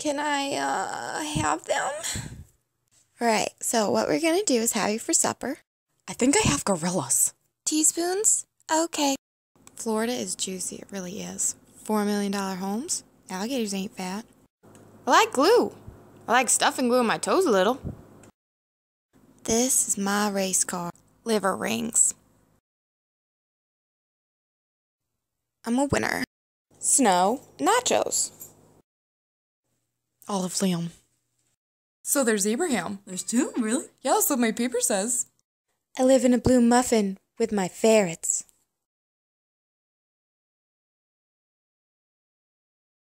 Can I, uh, have them? Right, so what we're gonna do is have you for supper. I think I have gorillas. Teaspoons? Okay. Florida is juicy, it really is. Four million dollar homes? Alligators ain't fat. I like glue. I like stuffing glue on my toes a little. This is my race car. Liver rings. I'm a winner. Snow, nachos. Olive lamb. So there's Abraham. There's two, really? Yeah, that's what my paper says. I live in a blue muffin with my ferrets.